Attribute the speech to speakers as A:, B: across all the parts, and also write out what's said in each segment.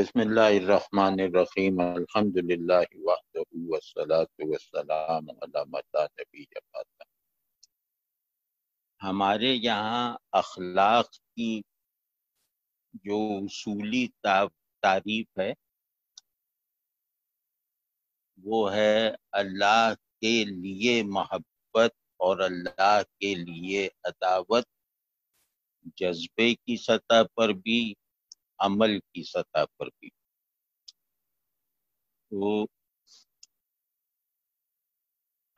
A: नबी हमारे यहाँ अखलाक की जो उसूली तारीफ़ है, वो है अल्लाह के लिए मोहब्बत और अल्लाह के लिए अदावत। जज्बे की सतह पर भी अमल की सतह पर भी। तो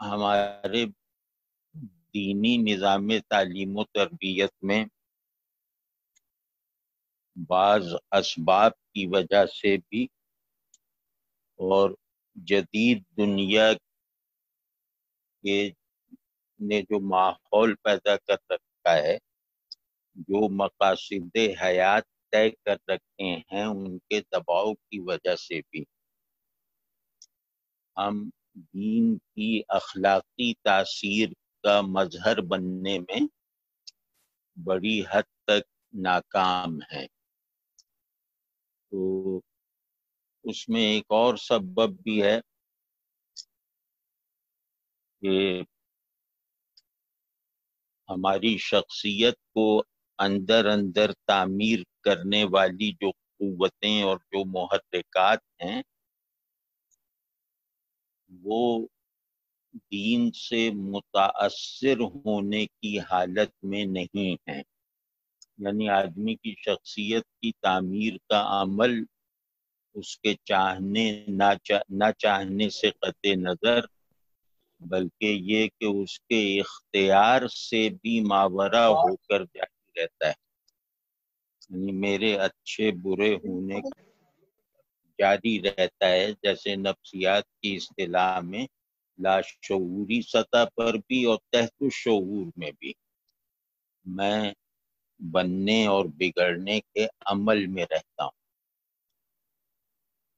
A: हमारे दीनी निज़ाम तालीम तरबियत में बाज़ इसबाब की वजह से भी और जदीद दुनिया के ने जो माहौल पैदा कर रखा है, जो मकासद हयात तय कर रखे हैं उनके दबाव की वजह से भी। हम दीन की अखलाकी तासीर का मजहर बनने में बड़ी हद तक नाकाम है। तो उसमें एक और सबब भी है कि हमारी शख्सियत को अंदर अंदर तामीर करने वाली जो कुतें और जो महरक़ात हैं वो दीन से मुतासर होने की हालत में नहीं है। यानी आदमी की शख्सियत की तामीर का अमल उसके चाहने ना चा, ना चाहने से कत नज़र बल्कि ये कि उसके इख्तियार से भी मावरा होकर जारी रहता है। मेरे अच्छे बुरे होने जारी रहता है, जैसे नफ्सियात की इस्तेलाह में लाशूरी सतह पर भी और तहत शूर में भी। मैं बनने और बिगड़ने के अमल में रहता हूँ।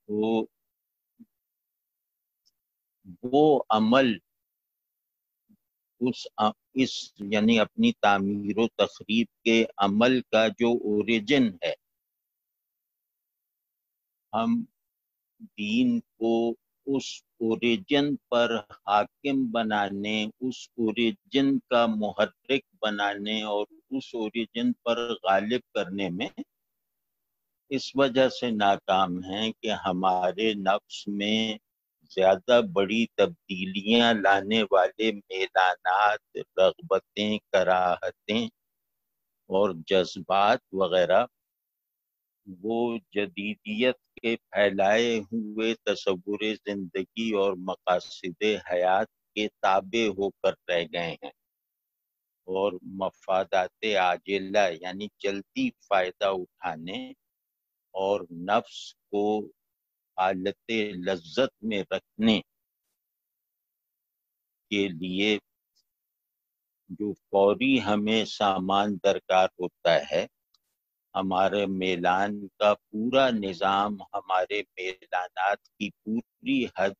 A: तो वो अमल उस इस यानी अपनी तामीर तकरीब के अमल का जो ओरिजिन है। हम दीन को उस ओरिजिन पर हाकिम बनाने, उस ओरिजिन का मुहर्रिक बनाने और उस ओरिजिन पर गालिब करने में इस वजह से नाकाम हैं कि हमारे नफ्स में ज़्यादा बड़ी तब्दीलियाँ लाने वाले मैदानात रगबतें, कराहतें और जज्बात वगैरह, वो जदीदियत के फैलाए हुए तस्वुर, ज़िंदगी और मकासद हयात के ताबे होकर रह गए हैं और मफादात आजिला, यानी जल्दी फ़ायदा उठाने और नफ्स को हालत लज्जत में रखने के लिए जो फौरी हमें सामान दरकार होता है, हमारे मेलान का पूरा निज़ाम हमारे मेलानात की पूरी हद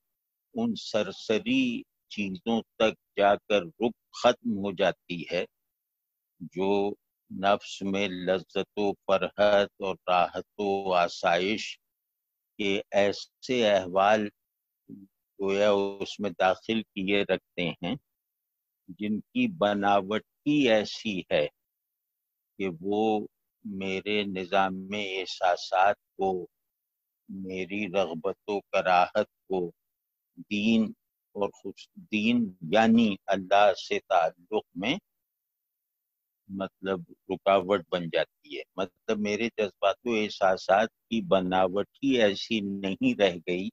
A: उन सरसरी चीज़ों तक जाकर रुक ख़त्म हो जाती है, जो नफ्स में लज्जत, फरहत और राहत, आसाइश के ऐसे अहवाल उसमें दाखिल किए रखते हैं, जिनकी बनावट ही ऐसी है कि वो मेरे निज़ाम एहसास को, मेरी रगबत, कराहत को, दीन और खुश, दीन यानी अल्लाह से ताल्लुक में मतलब रुकावट बन जाती है। मतलब मेरे जज्बात एहसास की बनावट ही ऐसी नहीं रह गई,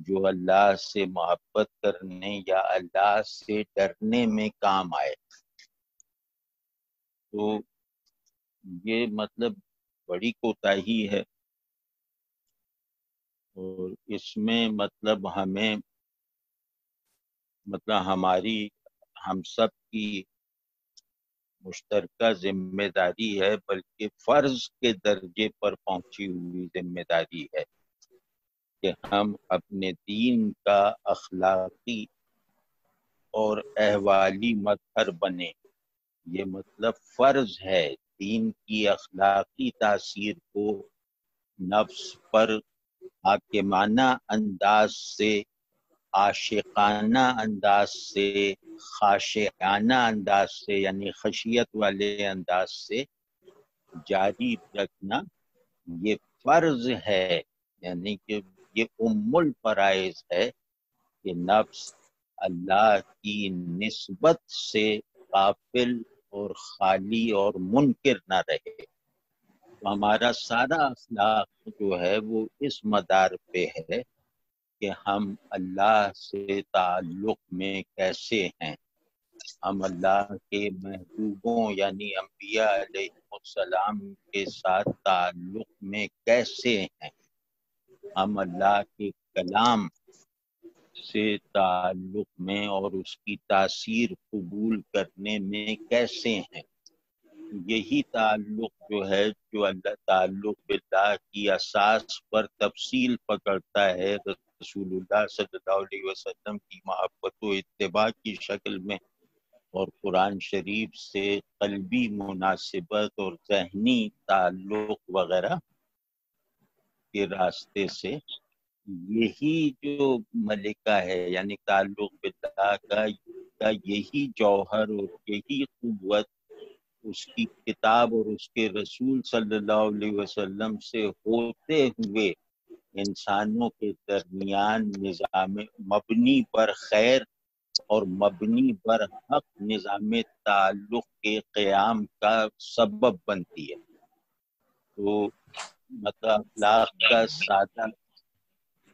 A: जो अल्लाह से मोहब्बत करने या अल्लाह से डरने में काम आए। तो ये मतलब बड़ी कोताही है। और इसमें मतलब हमें मतलब हमारी, हम सब की मुश्तरका ज़िम्मेदारी है, बल्कि फ़र्ज़ के दर्जे पर पहुँची हुई ज़िम्मेदारी है कि हम अपने दीन का अखलाकी और अहवाली मजहर बने। ये मतलब फ़र्ज़ है दीन की अखलाकी तासीर को नफ्स पर हाकिमाना अंदाज से आशिकाना अंदाज से खाशाना अंदाज से, यानी खशियत वाले अंदाज से जारी रखना, ये फ़र्ज़ है। यानी कि ये उम्मुल फराइज है कि नफ्स अल्लाह की निस्बत से काफिल और खाली और मुनकर ना रहे। तो हमारा सारा अखलाक जो है वो इस मदार पे है। कि हम अल्लाह से ताल्लुक में कैसे हैं? हम अल्लाह के महबूबों यानी अम्बिया सलाम के साथ ताल्लुक में कैसे हैं? हम अल्लाह के कलाम से ताल्लुक में और उसकी तासीर कबूल करने में कैसे हैं? यही ताल्लुक जो है, जो अल्लाह ताल्लुक बिल्लाह की असास पर तफसील पकड़ता है वसल्लम की मोहब्बत इतबा की शक्ल में और कुरान शरीफ से कल्बी मुनासिबत और जहनी ताल्लुक वगैरह के रास्ते से यही जो मलिका है यानी ताल्लुक का, का यही जौहर और यही कुत उसकी किताब और उसके रसूल सल्लल्लाहु अलैहि वसल्लम से होते हुए इंसानों के दरमियान निज़ाम, मबनी पर खैर और मबनी पर हक निज़ाम ताल्लुक के क़्याम का सबब बनती है। तो मतलब का सादा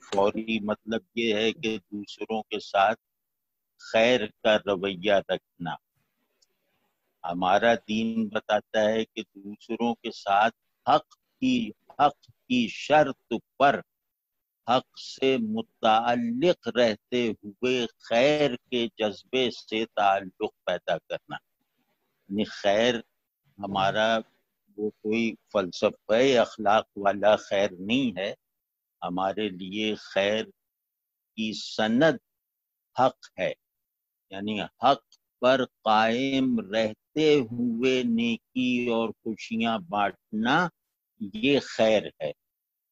A: फौरी मतलब ये है कि दूसरों के साथ खैर का रवैया रखना। हमारा दीन बताता है कि दूसरों के साथ हक की हक की शर्त पर हक से मुतालिक रहते हुए खैर के जज्बे से ताल्लुक पैदा करना। यानी खैर हमारा वो कोई फलसफा अखलाक वाला खैर नहीं है। हमारे लिए खैर की सनद हक है। यानी हक पर कायम रहते हुए नेकी और खुशियाँ बांटना ये खैर है।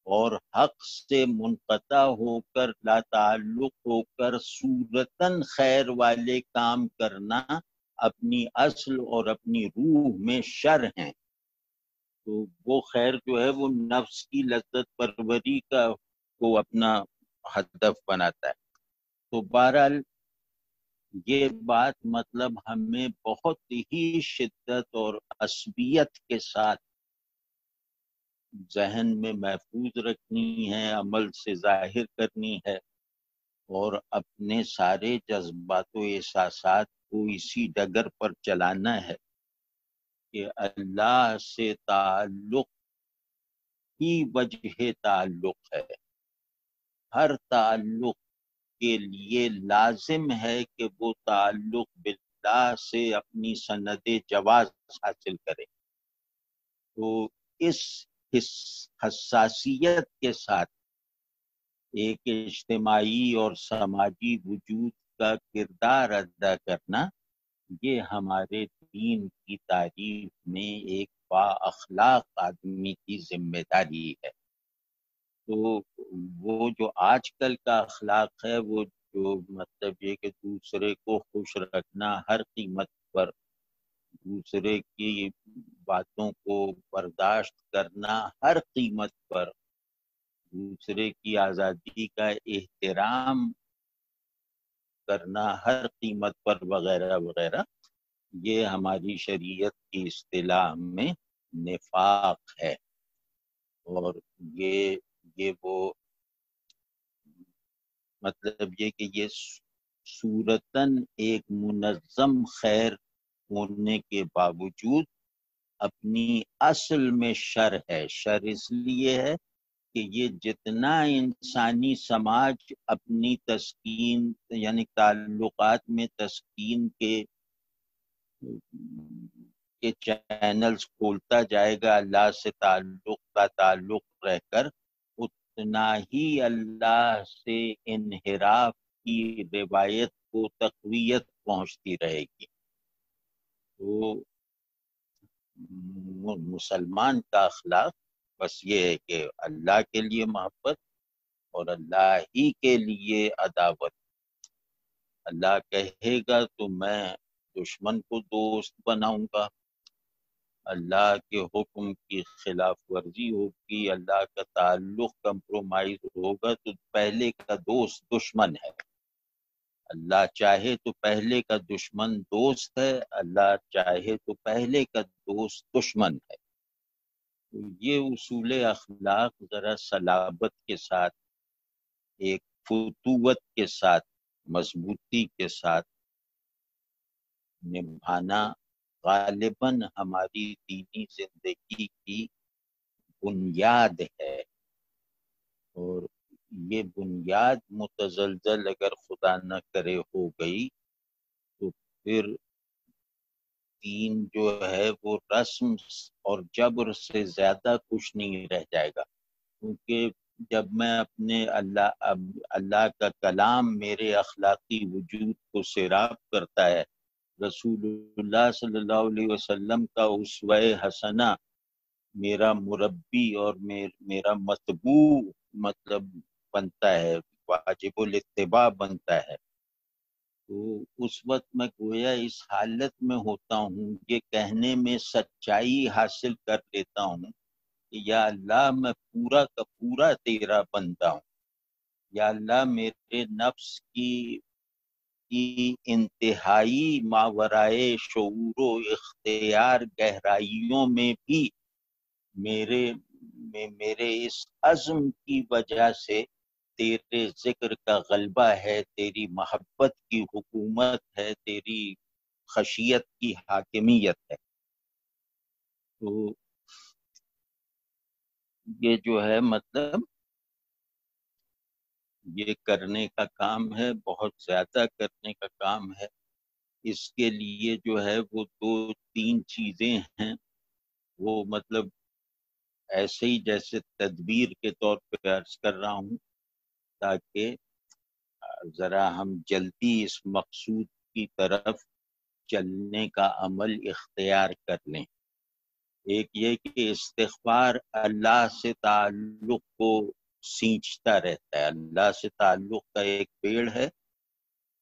A: और हक से मुनकता होकर, लाताल्लुक होकर, सूरतन खैर वाले काम करना अपनी असल और अपनी रूह में शर हैं। तो वो खैर जो है, वो नफ्स की लज्जत परवरी का, को अपना हदफ बनाता है। तो बहरहाल, ये बात मतलब हमें बहुत ही शिद्दत और असबियत के साथ जहन में महफूज रखनी है, अमल से ज़ाहिर करनी है और अपने सारे जज्बात एहसास को इसी डगर पर चलाना है कि अल्लाह से ताल्लुक ही वजह ताल्लुक है। हर ताल्लुक के लिए लाजिम है कि वो ताल्लुक बिल्ला से अपनी सनद जवाज हासिल करे। तो इस हसासियत के साथ? एक इज्तमाही और समाजी वजूद का किरदार अदा करना, ये हमारे दीन की तारीफ़ में एक बाखलाक आदमी की ज़िम्मेदारी है। तो वो जो आजकल का अखलाक है, वो जो मतलब ये कि दूसरे को खुश रखना, हर कीमत पर दूसरे की बातों को बर्दाश्त करना हर कीमत पर, दूसरे की आज़ादी का एहतराम करना हर कीमत पर वगैरह वगैरह, ये हमारी शरीयत की इस्तेलाह में निफाक है। और ये ये वो मतलब ये कि ये सूरतन एक मुनज़म खैर होने के बावजूद अपनी असल में शर है। शर इसलिए है कि ये जितना इंसानी समाज अपनी तस्कीन, यानी ताल्लुकात में तस्कीन के के चैनल्स खोलता जाएगा, अल्लाह से ताल्लुक का ताल्लुक रहकर, उतना ही अल्लाह से इनहराफ की रिवायत को तकवीत पहुँचती रहेगी। तो मुसलमान का अखलाक बस ये है कि अल्लाह के लिए मोहब्बत और अल्लाह ही के लिए अदावत। अल्लाह कहेगा तो मैं दुश्मन को दोस्त बनाऊँगा। अल्लाह के हुक्म की खिलाफ वर्जी होगी, अल्लाह का ताल्लुक कंप्रोमाइज होगा तो पहले का दोस्त दुश्मन है। अल्लाह चाहे तो पहले का दुश्मन दोस्त है, अल्लाह चाहे तो पहले का दोस्त दुश्मन है। तो ये उसूल अखलाक ज़रा सलाबत के साथ, एक फतूवत के साथ, मजबूती के साथ निभाना गालिबन हमारी दीनी ज़िंदगी की बुनियाद है। और ये बुनियाद मुतजलजल अगर खुदा न करे हो गई तो फिर दीन जो है वो रस्म और जबर से ज़्यादा कुछ नहीं रह जाएगा। क्योंकि जब मैं अपने अल्लाह अल्लाह का कलाम मेरे अखलाकी वजूद को सैराब करता है रसूलुल्लाह सल्लल्लाहु अलैहि वसल्लम का उसवा हसना मेरा मुरब्बी और मेर, मेरा मतबू मतलब बनता है, वाजिबुल इत्तिबा बनता है। तो उस वक्त मैं गोया इस हालत में होता हूँ, ये कहने में सच्चाई हासिल कर लेता हूँ कि या अल्लाह मैं पूरा का पूरा तेरा बनता हूँ। या अल्लाह मेरे नफ्स की की इंतहाई मावराए शूर इख्तियार गहराइयों में भी मेरे, में, मेरे इस अज़म की वजह से तेरे ज़िक्र का गलबा है, तेरी मोहब्बत की हुकूमत है, तेरी खशियत की हाकिमियत है। तो ये जो है मतलब ये करने का काम है, बहुत ज़्यादा करने का काम है। इसके लिए जो है वो दो तीन चीज़ें हैं। वो मतलब ऐसे ही जैसे तदबीर के तौर पे अर्ज़ कर रहा हूँ। ताकि ज़रा हम जल्दी इस मकसूद की तरफ़ चलने का अमल इख्तियार कर लें। एक ये कि इस्तफार अल्लाह से ताल्लुक़ को सींचता रहता है। अल्लाह से ताल्लुक़ का एक पेड़ है,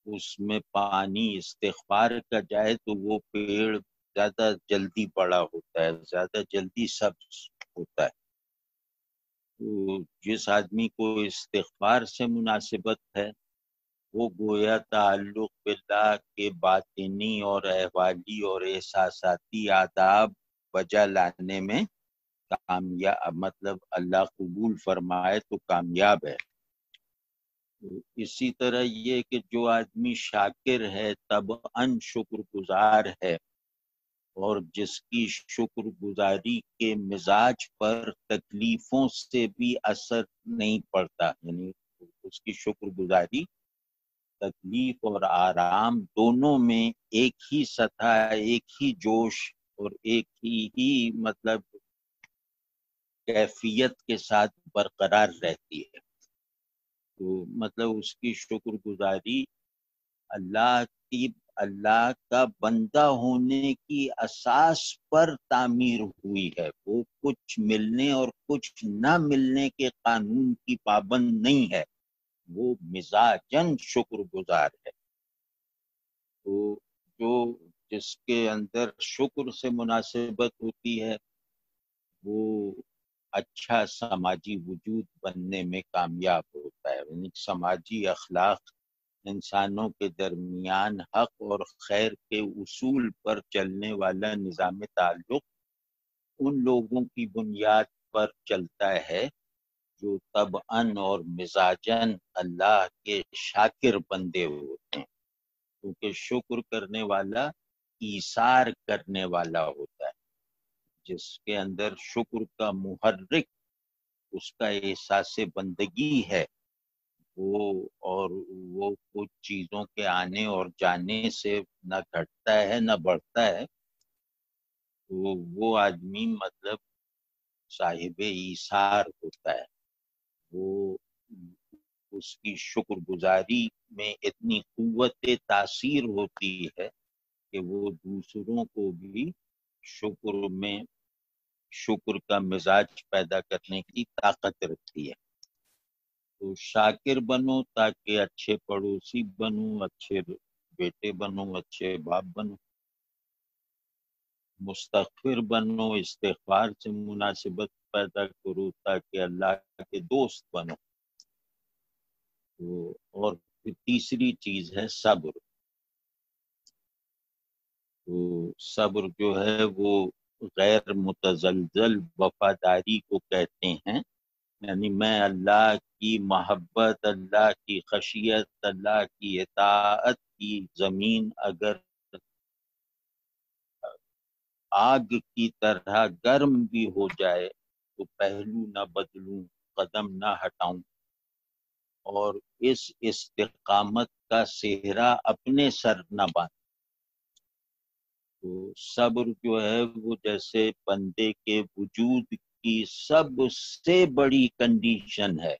A: उसमें पानी इस्तफार का जाए तो वो पेड़ ज़्यादा जल्दी बड़ा होता है, ज़्यादा जल्दी सब्ज होता है। तो जिस आदमी को इस्तफार से मुनासिबत है, वो गोया ताल्लुक बिल्ला के बातिनी और अहवाली और एहसासी आदाब बजा लाने में कामयाब मतलब अल्लाह कबूल फरमाए तो कामयाब है। तो इसी तरह ये कि जो आदमी शाकिर है, तब अन शुक्रगुजार है। और जिसकी शुक्रगुजारी के मिजाज पर तकलीफों से भी असर नहीं पड़ता, यानी उसकी शुक्रगुजारी, तकलीफ़ और आराम दोनों में एक ही सतह, एक ही जोश और एक ही ही मतलब कैफियत के साथ बरकरार रहती है। तो मतलब उसकी शुक्रगुजारी अल्लाह की अल्लाह का बंदा होने की असास पर तामीर हुई है। वो कुछ मिलने और कुछ न मिलने के कानून की पाबंद नहीं है। वो मिजाजन शुक्रगुजार है। तो जो जिसके अंदर शुक्र से मुनासिबत होती है, वो अच्छा समाजी वजूद बनने में कामयाब होता है। यानी समाजी अखलाक इंसानों के दरमियान हक और खैर के उसूल पर चलने वाला निज़ाम ताल्लुक उन लोगों की बुनियाद पर चलता है, जो तब अन और मिजाजन अल्लाह के शाकिर बंदे होते हैं। क्योंकि शुक्र करने वाला, ईसार करने वाला होता है। जिसके अंदर शुक्र का मुहर्रिक, उसका एहसास बंदगी है। वो और वो कुछ चीज़ों के आने और जाने से न घटता है, न बढ़ता है। तो वो आदमी मतलब साहिब ईसार होता है। वो उसकी शुक्रगुजारी में इतनी कुत तासीर होती है कि वो दूसरों को भी शुक्र में, शुक्र का मिजाज पैदा करने की ताकत रखती है। तो शाकिर बनो ताकि अच्छे पड़ोसी बनो, अच्छे बेटे बनो, अच्छे बाप बनो। मुस्तफिर बनो इस्तेफार से मुनासिबत पैदा करो ताकि अल्लाह के दोस्त बनो। तो और फिर तीसरी चीज़ है सब्र। तो सब्र जो है वो गैर मुतजलजल वफादारी को कहते हैं। यानी मैं अल्लाह की मोहब्बत, अल्लाह की खशियत, अल्लाह की इताअत की ज़मीन अगर आग की तरह गर्म भी हो जाए तो पहलू ना बदलूं, कदम ना हटाऊं। और इस इस्तेकामत का सेहरा अपने सर न बाँध। तो सब्र जो है, वो जैसे बंदे के वजूद की सबसे बड़ी कंडीशन है,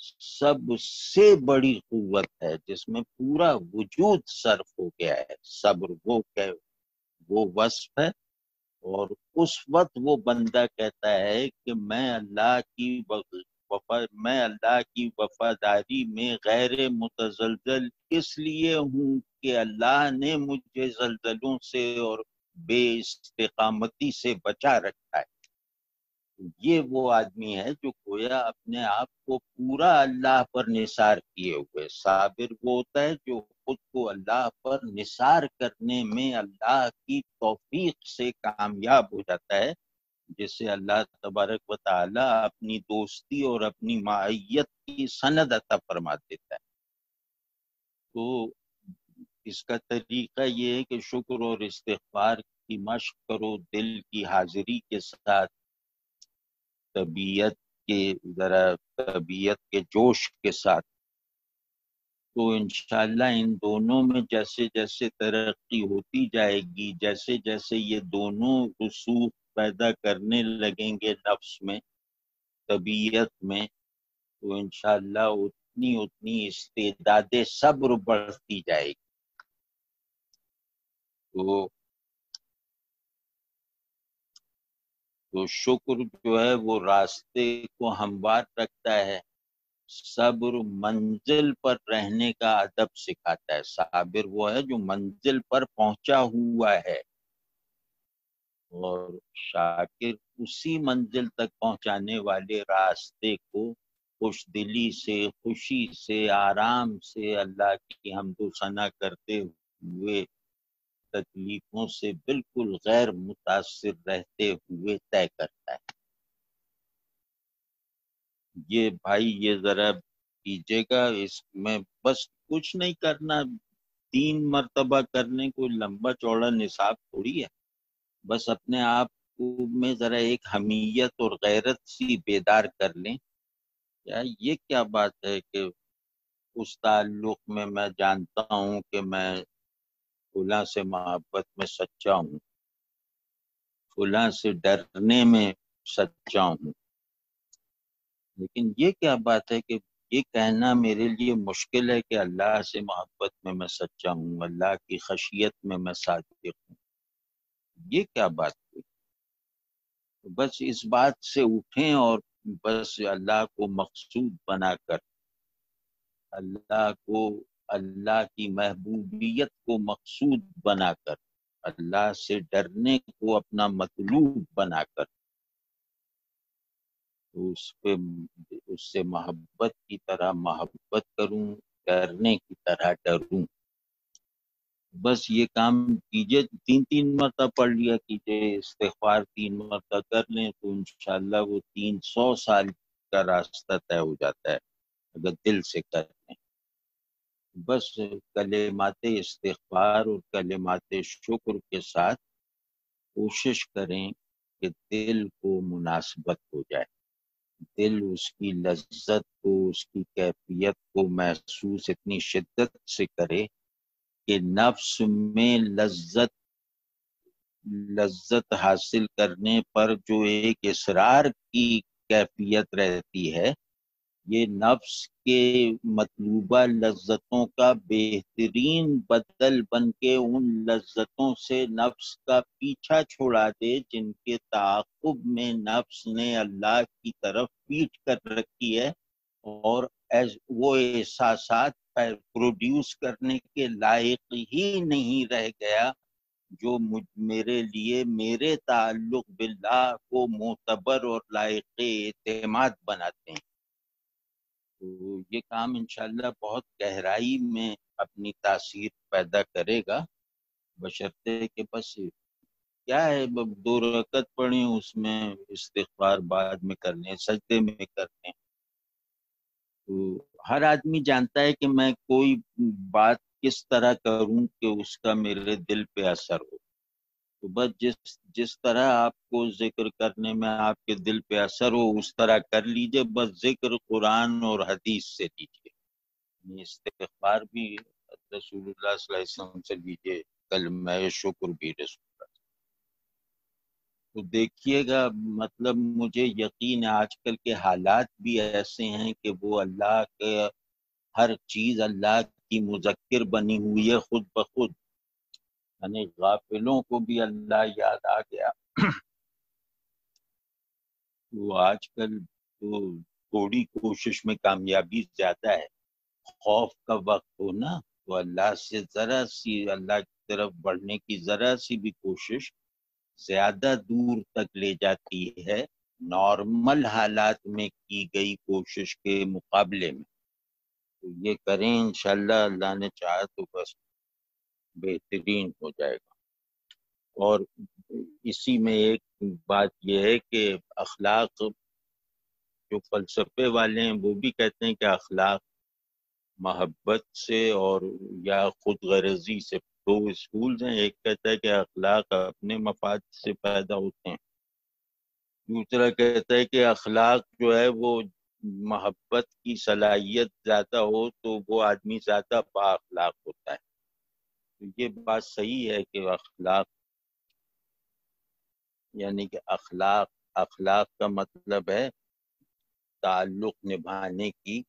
A: सबसे बड़ी कुत है, जिसमें पूरा वजूद सर्फ हो गया है। सब्र वो कह, वो वस्फ है और उस वक्त वो बंदा कहता है कि मैं अल्लाह की वफा मैं अल्लाह की वफादारी में गैर मुतजलजल इसलिए हूँ कि अल्लाह ने मुझे जलजलों से और बेस्तकामती से बचा रखा है। ये वो आदमी है जो गोया अपने आप को पूरा अल्लाह पर निसार किए हुए, साबिर वो होता है जो खुद को अल्लाह पर निसार करने में अल्लाह की तौफीक से कामयाब हो जाता है जिससे अल्लाह तबारक व अपनी दोस्ती और अपनी माइत की सनद अता फरमा देता है। तो इसका तरीका ये है कि शुक्र और इस्तफार की मश्क करो, दिल की हाजिरी के साथ तबीयत के, ज़रा तबीयत के जोश के साथ। तो इनशाला इन दोनों में जैसे जैसे तरक्की होती जाएगी जैसे जैसे ये दोनों रसूख पैदा करने लगेंगे नफ्स में, तबीयत में तो इनशाला उतनी उतनी इस्तेदाद सब्र बढ़ती जाएगी। तो तो शुक्र जो है वो रास्ते को हमवार रखता है। सब्र मंजिल पर रहने का अदब सिखाता है। साबिर वो है जो मंजिल पर पहुँचा हुआ है। और शाकिर उसी मंजिल तक पहुँचाने वाले रास्ते को खुश दिली से, खुशी से, आराम से अल्लाह की हम सना करते हुए तकलीफों से बिल्कुल गैर मुतासर रहते हुए तय करता है। ये भाई, ये जरा कीजिएगा, इसमें बस कुछ नहीं करना। तीन मरतबा करने को लंबा चौड़ा निसाब थोड़ी है। बस अपने आप को में जरा एक हमीयत और गैरत सी बेदार कर लें। या ये क्या बात है कि उस ताल्लुक में मैं जानता हूँ कि मैं फुला से मोहब्बत में सच्चा हूँ। फुला से डरने में सच्चा हूँ। लेकिन ये क्या बात है कि ये कहना मेरे लिए मुश्किल है कि अल्लाह से मोहब्बत में मैं सच्चा हूँ, अल्लाह की खशियत में मैं सादिक हूँ। ये क्या बात हुई? तो बस इस बात से उठें और बस अल्लाह को मकसूद बनाकर, अल्लाह को अल्लाह की महबूबियत को मकसूद बनाकर, अल्लाह से डरने को अपना मतलूब बनाकर तो उस पे उससे मोहब्बत की तरह मोहब्बत करूँ, डरने की तरह डरूं। बस ये काम कीजिए तीन तीन मरता पढ़ लिया कीजिए इस्तेफार तीन मरता कर लें तो इंशाल्लाह वो तीन सौ साल का रास्ता तय हो जाता है, अगर दिल से कर। बस कलेमात इस्तेफार और कलेमात शुक्र के साथ कोशिश करें कि दिल को मुनासबत हो जाए। दिल उसकी लज्जत को, उसकी कैफियत को महसूस, इतनी शिद्दत से करे कि नफ्स में लज्जत लज्जत हासिल करने पर जो एक इसरार की कैफियत रहती है ये नफ्स के मतलूबा लज्जतों का बेहतरीन बदल बन के उन लज्जतों से नफ्स का पीछा छोड़ा दे, जिनके ताकुब में नफ्स ने अल्लाह की तरफ़ पीट कर रखी है और एज वो एहसास प्रोड्यूस करने के लायक ही नहीं रह गया, जो मुझ, मेरे लिए मेरे ताल्लुक बिल्लाह को मोतबर और लायक एतमाद बनाते हैं। तो ये काम इंशाल्लाह बहुत गहराई में अपनी तासीर पैदा करेगा। बशर्ते के बस क्या है दो रकत पढ़ी, उसमें इस्तेफार बाद में करने सजदे में करने तो हर आदमी जानता है कि मैं कोई बात किस तरह करूँ कि उसका मेरे दिल पे असर हो। तो बस जिस जिस तरह आपको ज़िक्र करने में आपके दिल पे असर हो, उस तरह कर लीजिए। बस ज़िक्र कुरान और हदीस से लीजिए इस्तेफार भी रसूलुल्लाह से लीजिए। कल मैं शुक्र भी रसूल तो देखिएगा मतलब मुझे यकीन है, आजकल के हालात भी ऐसे हैं कि वो अल्लाह के, हर चीज़ अल्लाह की मुजक्र बनी हुई है, खुद ब खुद। यानी गाफिलों को भी अल्लाह याद आ गया। तो आजकल तो थोड़ी कोशिश में कामयाबी ज़्यादा है। खौफ का वक्त हो ना तो अल्लाह से जरा सी, अल्लाह की तरफ़ बढ़ने की जरा सी भी कोशिश ज़्यादा दूर तक ले जाती है, नॉर्मल हालात में की गई कोशिश के मुकाबले में। तो ये करें, इंशाल्लाह, अल्लाह ने चाहा तो बस। बेहतरीन हो जाएगा। और इसी में एक बात यह है कि अखलाक जो फलसफे वाले हैं, वो भी कहते हैं कि अखलाक मोहब्बत से और या खुद गरजी से, दो स्कूल हैं, एक कहता है कि अखलाक अपने मफाद से पैदा होते हैं। दूसरा कहता है कि अखलाक जो है, वो मोहब्बत की सलाहियत ज़्यादा हो तो वो आदमी ज़्यादा बाखलाक होता है। ये बात सही है कि अखलाक, यानी कि अखलाक अखलाक का मतलब है ताल्लुक निभाने की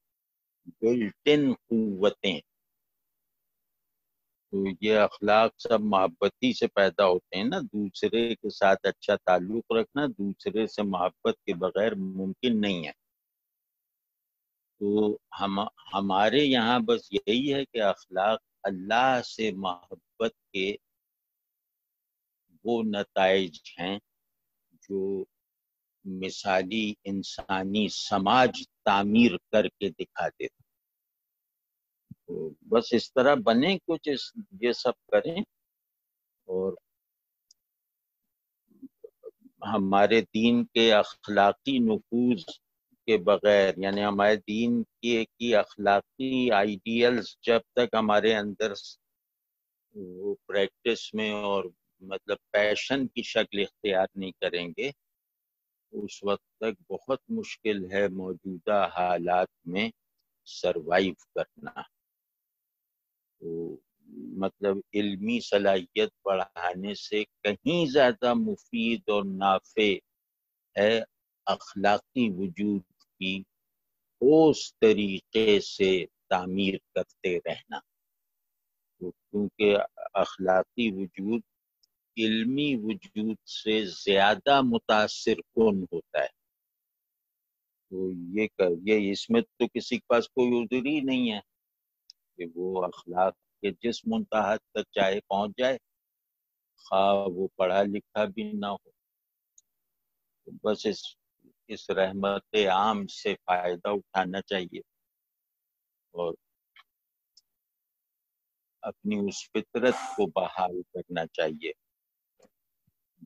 A: बिल्टिन कुतें तो ये अखलाक सब मोहब्बती से पैदा होते हैं ना, दूसरे के साथ अच्छा ताल्लुक रखना दूसरे से मोहब्बत के बगैर मुमकिन नहीं है। तो हम, हमारे यहाँ बस यही है कि अखलाक अल्लाह से मोहब्बत के वो नतज हैं जो मिसाली इंसानी समाज तामीर करके दिखा देते तो बस इस तरह बने, कुछ इस, ये सब करें और हमारे दीन के अखलाकी नफूज के बगैर, यानी हमारे दीन के की अखलाकी आइडियल्स जब तक हमारे अंदर वो प्रैक्टिस में और मतलब पैशन की शक्ल इख्तियार नहीं करेंगे, उस वक्त तक बहुत मुश्किल है मौजूदा हालात में सरवाइव करना। तो मतलब इल्मी सलाहियत बढ़ाने से कहीं ज़्यादा मुफीद और नाफे है अखलाकी वजूद की उस तरीके से तामीर करते रहना। तो क्योंकि अखलाकी वजूद, इल्मी वजूद से ज़्यादा मुतासर कौन होता है? तो ये कर, ये इसमें तो किसी के पास कोई उजर ही नहीं है कि वो अखलाक के जिस मुंतहा तक चाहे पहुँच जाए खा वो पढ़ा लिखा भी ना हो। तो बस इस इस रहमत आम से फ़ायदा उठाना चाहिए। और अपनी उस फितरत को बहाल करना चाहिए,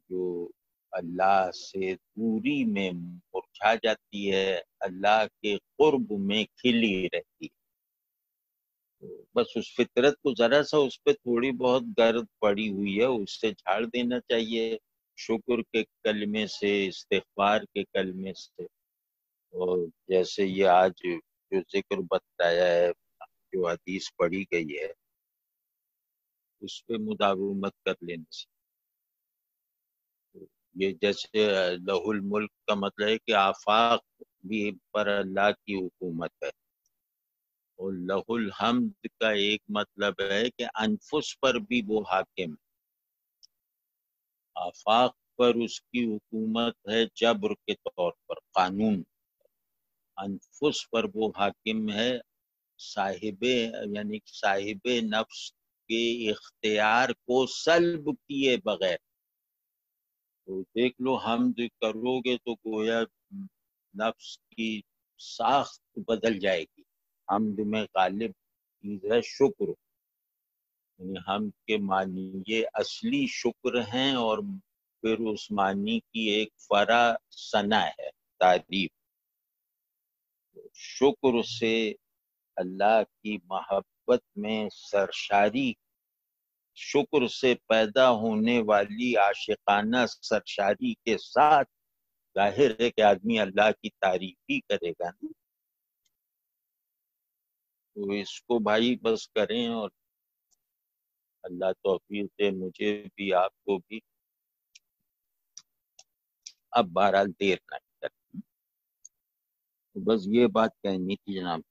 A: जो अल्लाह से दूरी में मुरझा जाती है, अल्लाह के कुर्ब में खिली रहती है। तो बस उस फितरत को जरा सा उस पर थोड़ी बहुत गर्द पड़ी हुई है, उससे झाड़ देना चाहिए। शुक्र के कलमे से इस्तेफार के कलमे से। और जैसे ये आज जो ज़िक्र बताया है, जो हदीस पढ़ी गई है, उस पर मुदावमत कर लेने से। ये जैसे लहुल मुल्क का मतलब है कि आफाक भी पर अल्लाह की हुकूमत है। और लहुल हमद का एक मतलब है कि अनफुस पर भी वो हाकिम है। आफाक पर उसकी हुकूमत है जबर के तौर पर, कानून। अनफुस पर वो हाकिम है, साहिब, यानी साहिब नफ्स के इख्तियार को सल्ब किए बगैर। तो देख लो हम करोगे तो गोया नफ्स की साख्त बदल जाएगी। हमद में गालिब चीज़ है, शुक्र। हम के मानी ये असली शुक्र हैं और फिर उस मानी की एक फरा सना है, तारीफ़। शुक्र से अल्लाह की मोहब्बत में सरशारी, शुक्र से पैदा होने वाली आशिकाना सरशारी के साथ ज़ाहिर है कि आदमी अल्लाह की तारीफ़ ही करेगा ना। तो इसको भाई बस करें और अल्लाह तोफीक से मुझे भी, आपको भी। अब बहरहाल देर ना कर। बस ये बात कहनी थी जनाब।